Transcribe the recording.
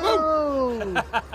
Oh!